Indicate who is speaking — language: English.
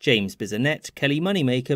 Speaker 1: James Bizinet, Kelly Moneymaker